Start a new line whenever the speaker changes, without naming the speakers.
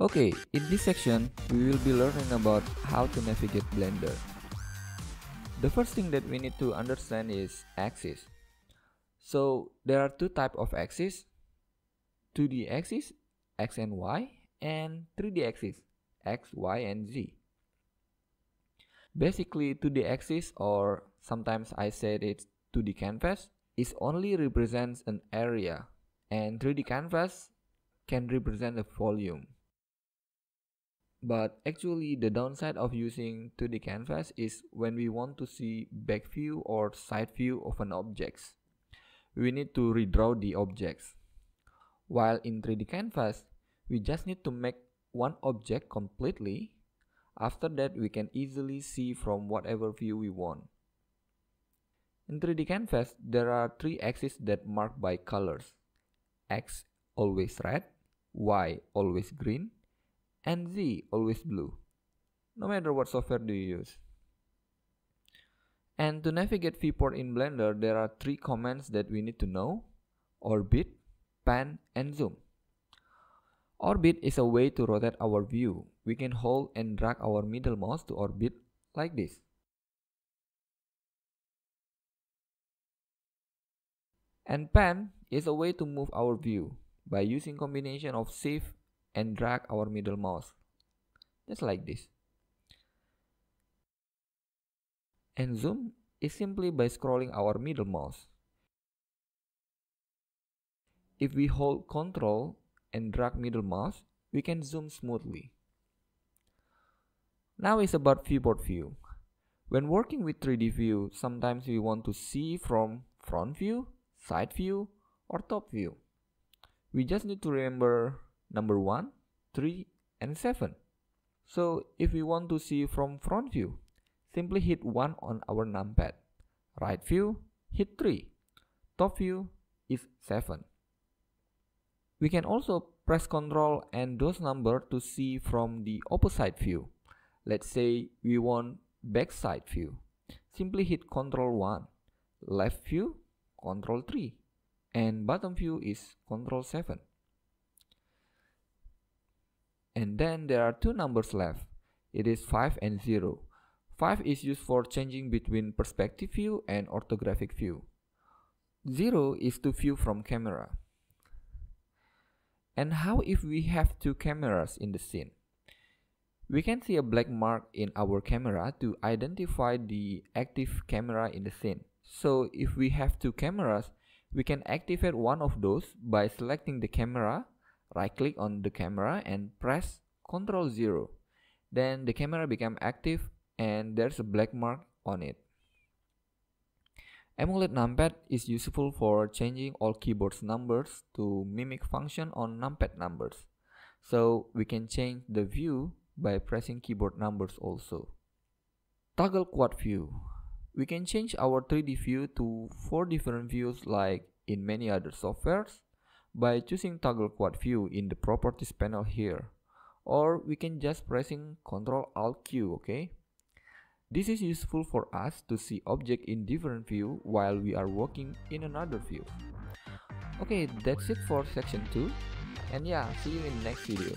Okay, in this section, we will be learning about how to navigate Blender. The first thing that we need to understand is axis. So, there are two types of axis, 2D axis, X and Y, and 3D axis, X, Y, and Z. Basically, 2D axis, or sometimes I said it's 2D canvas, is only represents an area, and 3D canvas can represent a volume. But actually the downside of using 2D canvas is when we want to see back view or side view of an object. We need to redraw the objects. While in 3D canvas, we just need to make one object completely. After that, we can easily see from whatever view we want. In 3D canvas, there are three axes that marked by colors. X always red, Y always green, and Z always blue, no matter what software do you use. And to navigate viewport in Blender, there are three commands that we need to know, orbit, pan, and zoom. Orbit is a way to rotate our view. We can hold and drag our middle mouse to orbit like this. And pan is a way to move our view by using combination of shift and drag our middle mouse just like this. And zoom is simply by scrolling our middle mouse. If we hold Ctrl and drag middle mouse we can zoom smoothly. Now it's about viewport view. When working with 3D view sometimes we want to see from front view side view or top view. We just need to remember number 1, 3, and 7. So if we want to see from front view, simply hit 1 on our numpad. Right view, hit 3. Top view is 7. We can also press Ctrl and those number to see from the opposite view. Let's say we want backside view. Simply hit Ctrl 1. Left view, Ctrl 3. And bottom view is Ctrl 7 and then there are two numbers left. It is 5 and 0. 5 is used for changing between perspective view and orthographic view. 0 is to view from camera. And how if we have two cameras in the scene? We can see a black mark in our camera to identify the active camera in the scene. So if we have two cameras, we can activate one of those by selecting the camera right click on the camera and press Ctrl 0 then the camera become active and there's a black mark on it. Emulate numpad is useful for changing all keyboard's numbers to mimic function on numpad numbers. So we can change the view by pressing keyboard numbers also. Toggle quad view. We can change our 3d view to four different views like in many other softwares by choosing toggle quad view in the properties panel here. Or we can just pressing Ctrl Alt Q okay? This is useful for us to see object in different view while we are working in another view. Okay that's it for section 2 and yeah see you in next video